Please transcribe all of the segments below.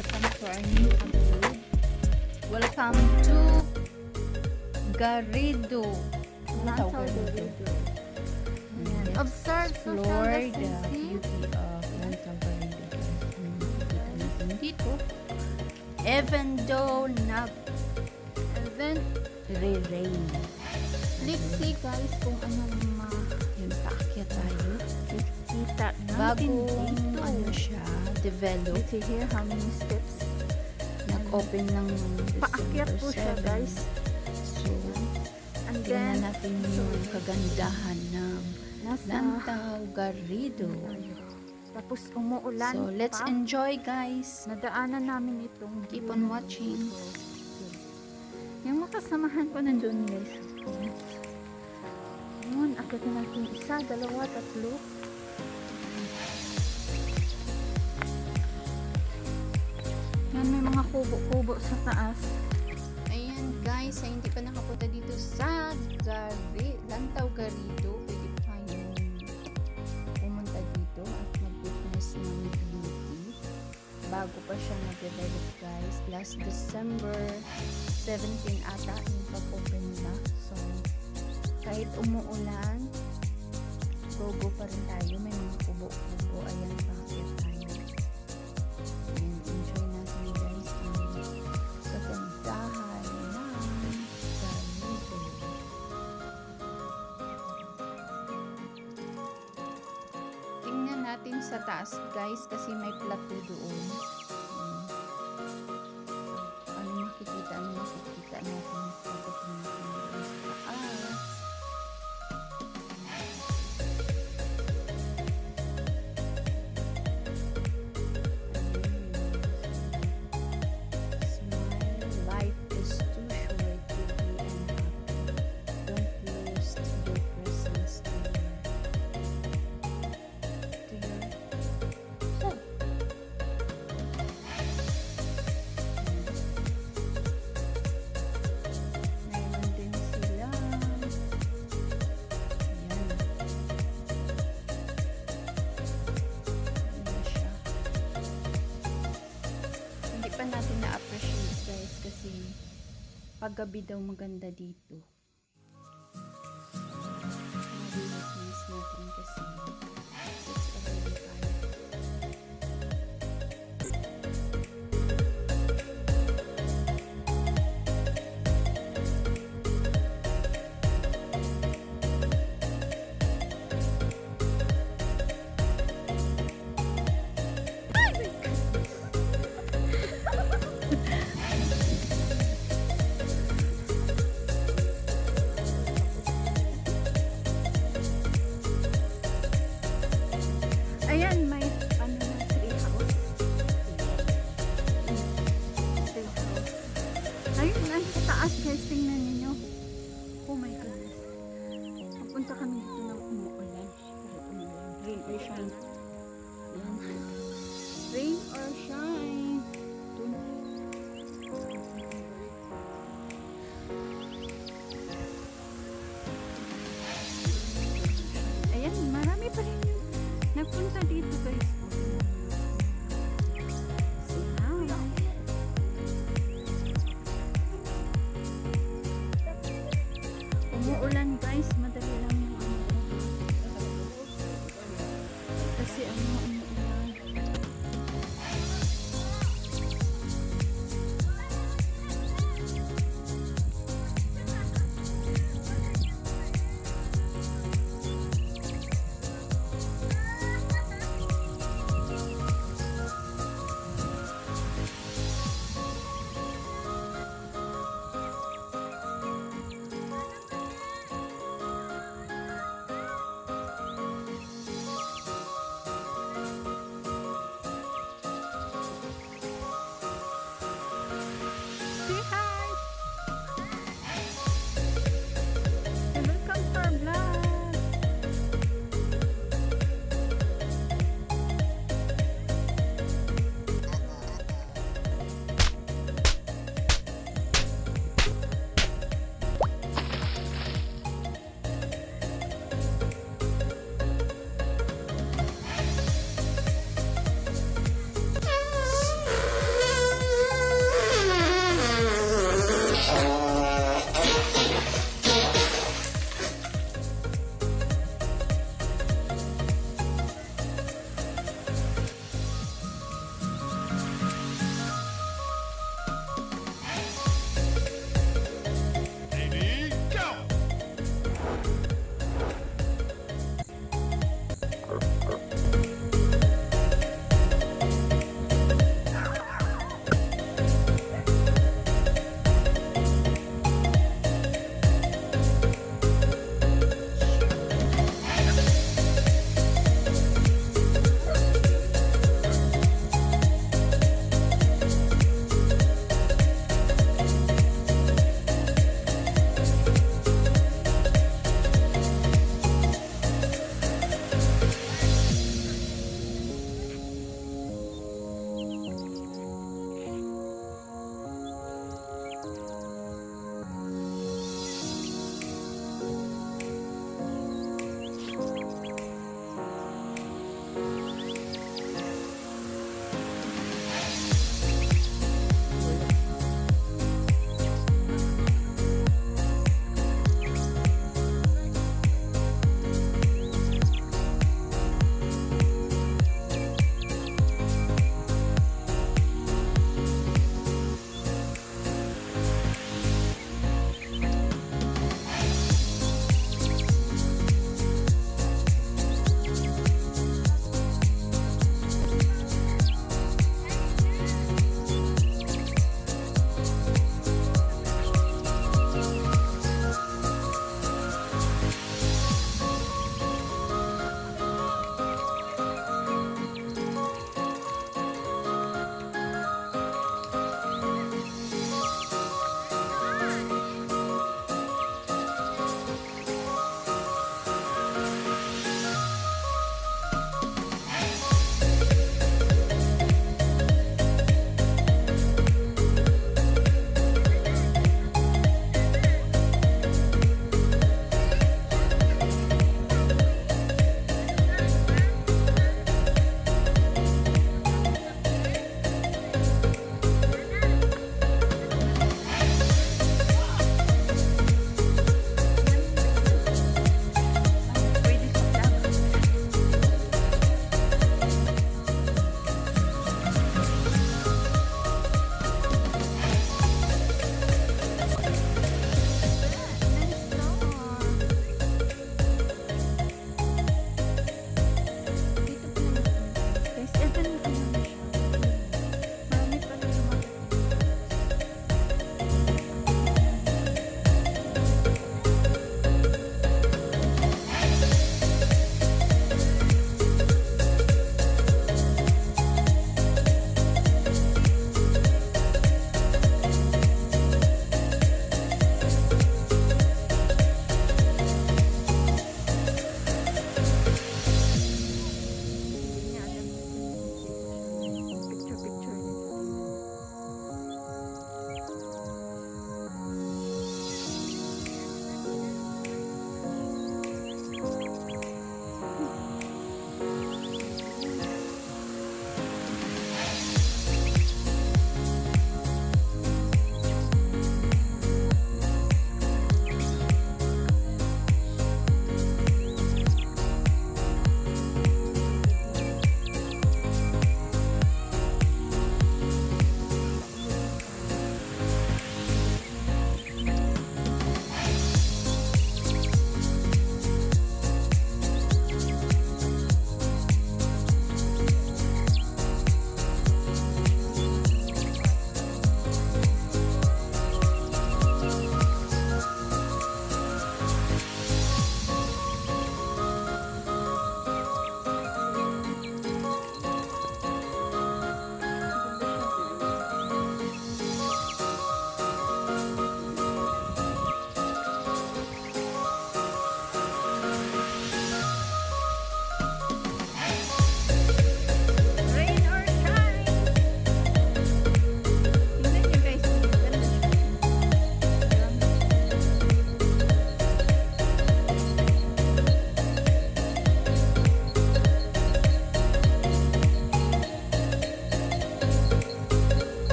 welcome to our new episode. Welcome to Garrido. De Garrido. Observe social the distancing. Ano dito? Even though nag Event. re-rain. Let's see guys kung anong Yun, paakyat tayo. Makikita natin Bagong dito. ano siya, develop. Let's see here how many steps. Nag-open ng Paakyat po siya 7. guys. So, And then, natin yung kagandahan ng nasa Lantaw Garrido. tapos umuulan So, let's pa. enjoy guys. Nadaanan namin itong Keep on watching. Yung makasamahan ko nandun guys. Yun, akit na natin isa, dalawa, tatlo. Yan, may mga kubo-kubo sa taas. Ayan guys, ay hindi pa nakapunta dito sa Gari, Lantaw Garrido. Pwede pa kayong pumunta dito at mag-witness ng beauty. Bago pa siya nag-develop guys. Last December 17 ata yung pag-open nila. So, kahit umuulan, go-go pa rin tayo. May mga kubo-kubo. Ayan, bakit sa taas guys kasi may plateau doon. Paggabi daw maganda dito. Mabilis natin kasi Kasi ano,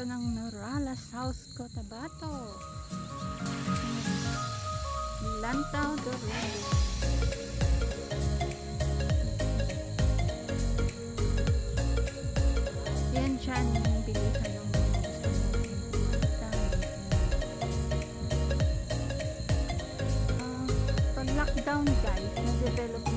pa ng Norala, South Cotabato. Lantaw do Rio. Yan bilihan ng pumunta. Ah, lockdown guys, na-develop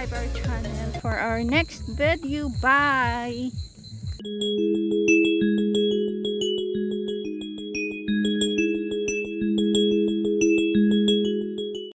subscribe our channel for our next video. Bye!